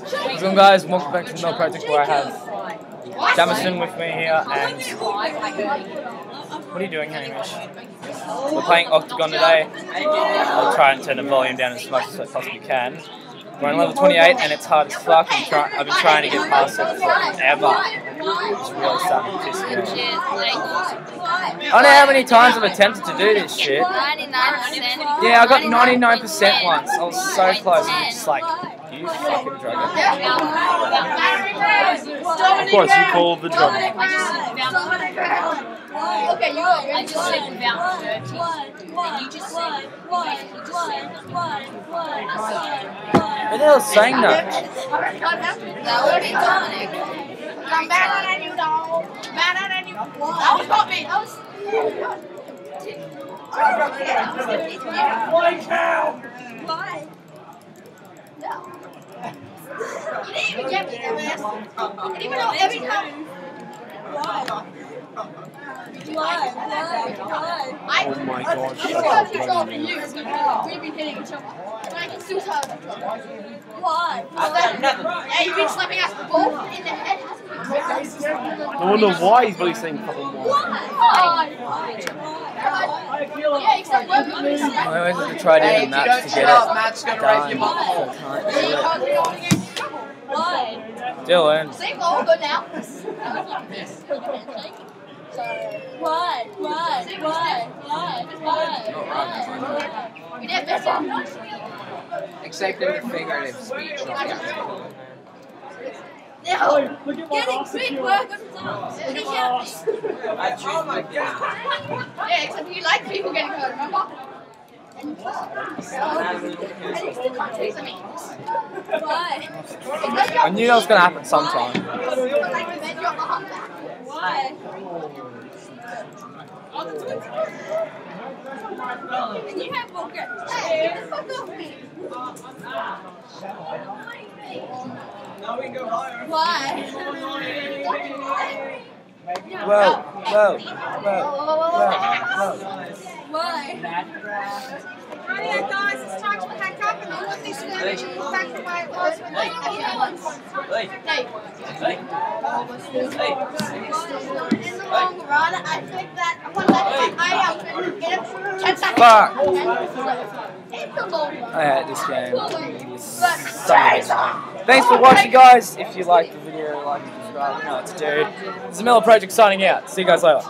What's going guys? Welcome back to Project where I have Jamison with me here and what are you doing Hamish? We're playing Octagon today. I'll try and turn the volume down as much as I possibly can. We're on level 28 and it's hard as fuck. Try I've been trying to get past it forever. It's really starting to piss me off. I don't know how many times I've attempted to do this shit. Yeah, I got 99% once. I was so close. Just like, you fucking drug Of course, you call the drug. Okay, you are. I just said about 30. And you just said, you. What the hell is saying that? That would be Dominic. I'm better than you, dog. Better than you. That was not me. That was. One cow! Why? Oh no. You didn't even get me, dumbass. And even though every time. Why? Why? Why? Why? I, Oh my god, It's shut because up. it's all for you. We've been hitting each other. And I can still tell it's wrong. Why? Yeah, you've been slapping us both in the head. Hasn't it? No wonder why he's really saying fucking why. Why? Why? Yeah, except we're going to I always have to try different maps to get Matt's it gonna done. raise your mum. so I can't do it. Why? Dylan, Same goal, good now. Why? Why? Why? Why? Why? Why? You did better. Except in the figurative speech, not the actual. No. Getting quick work on his arms. He helps. Oh my god. Yeah, except you like people getting hurt, remember? And and you still can't take something. Why? I knew that was gonna happen sometime. Like, then you're on back. Why? Oh, and you have more. Hey, get the fuck off me. Oh Why? Whoa, whoa, whoa, Why? Guys, it's time to pack up and all this furniture back the way it was when they In the long run, I think that I am in 10 seconds. Fuck. I hate this game. Thanks for watching, guys. If you liked the video, like and subscribe. You know what to do. It's the Millar Project signing out. See you guys later.